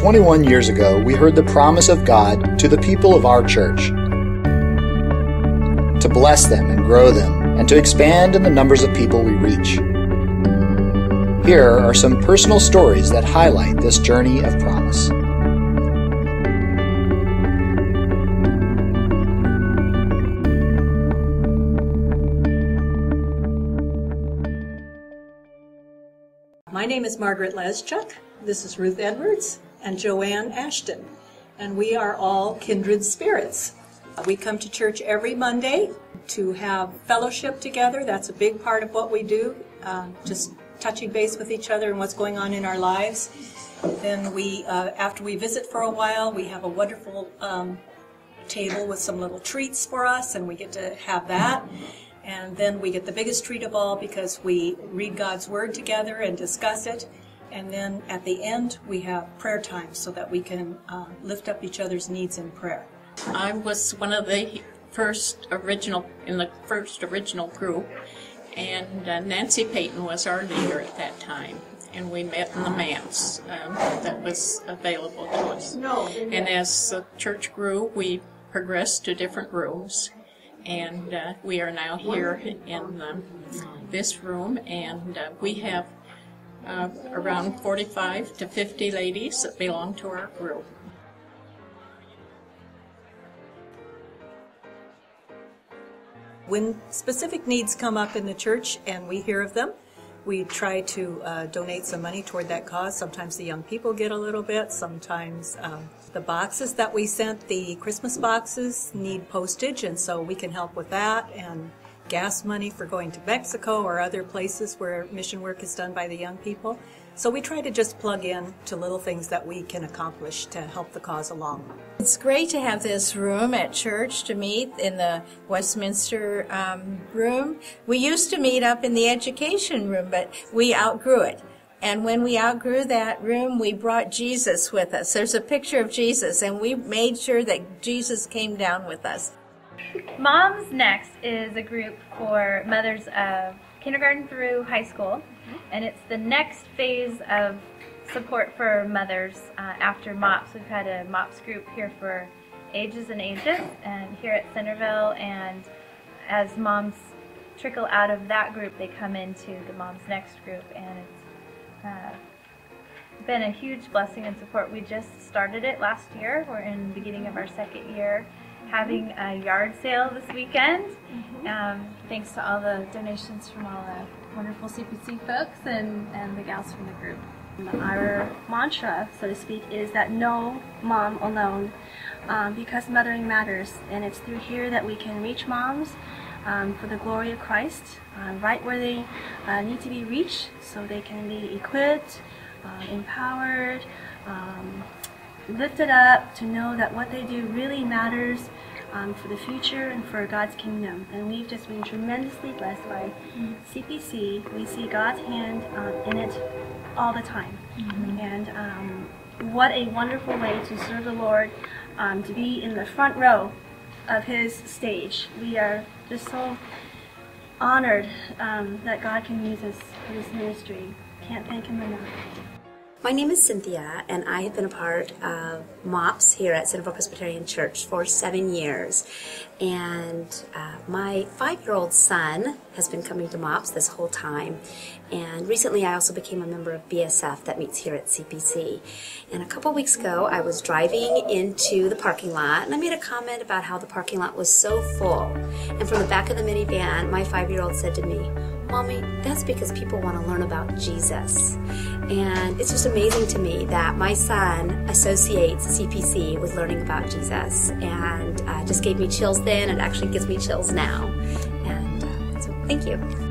21 years ago, we heard the promise of God to the people of our church to bless them and grow them, and to expand in the numbers of people we reach. Here are some personal stories that highlight this journey of promise. My name is Margaret Leschuk. This is Ruth Edwards and Joanne Ashton, and we are all kindred spirits. We come to church every Monday to have fellowship together. That's a big part of what we do, uh, just touching base with each other and what's going on in our lives. Then we, uh, after we visit for a while, we have a wonderful um, table with some little treats for us, and we get to have that. And then we get the biggest treat of all because we read God's Word together and discuss it. And then at the end, we have prayer time so that we can uh, lift up each other's needs in prayer. I was one of the first original, in the first original group, and uh, Nancy Payton was our leader at that time. And we met in the manse um, that was available to us. No, And as the church grew, we progressed to different rooms and uh, we are now here in um, this room, and uh, we have uh, around 45 to 50 ladies that belong to our group. When specific needs come up in the church and we hear of them, we try to uh, donate some money toward that cause. Sometimes the young people get a little bit. Sometimes um, the boxes that we sent, the Christmas boxes, need postage, and so we can help with that. And gas money for going to Mexico or other places where mission work is done by the young people. So we try to just plug in to little things that we can accomplish to help the cause along. It's great to have this room at church to meet in the Westminster um, room. We used to meet up in the education room, but we outgrew it. And when we outgrew that room, we brought Jesus with us. There's a picture of Jesus, and we made sure that Jesus came down with us. Moms Next is a group for mothers of kindergarten through high school, and it's the next phase of support for mothers uh, after MOPS. We've had a MOPS group here for ages and ages, and here at Centerville, and as moms trickle out of that group, they come into the Moms Next group, and it's uh, been a huge blessing and support. We just started it last year. We're in the beginning of our second year having a yard sale this weekend. Mm-hmm. Um, thanks to all the donations from all the wonderful CPC folks and, and the gals from the group. Our mantra, so to speak, is that no mom alone, um, because mothering matters, and it's through here that we can reach moms um, for the glory of Christ, uh, right where they uh, need to be reached, so they can be equipped, uh, empowered, um, lifted up to know that what they do really matters um, for the future and for God's kingdom. And we've just been tremendously blessed by CPC. We see God's hand uh, in it all the time. Mm-hmm. And um, what a wonderful way to serve the Lord, um, to be in the front row of His stage. We are just so honored um, that God can use us for this ministry. Can't thank Him enough. My name is Cynthia, and I have been a part of MOPS here at Centerville Presbyterian Church for seven years. And uh, my five year old son has been coming to MOPS this whole time. And recently, I also became a member of BSF that meets here at CPC. And a couple weeks ago, I was driving into the parking lot, and I made a comment about how the parking lot was so full. And from the back of the minivan, my five year old said to me, Mommy, that's because people want to learn about Jesus. And it's just amazing to me that my son associates CPC with learning about Jesus. And uh, just gave me chills then. It actually gives me chills now. And uh, so thank you.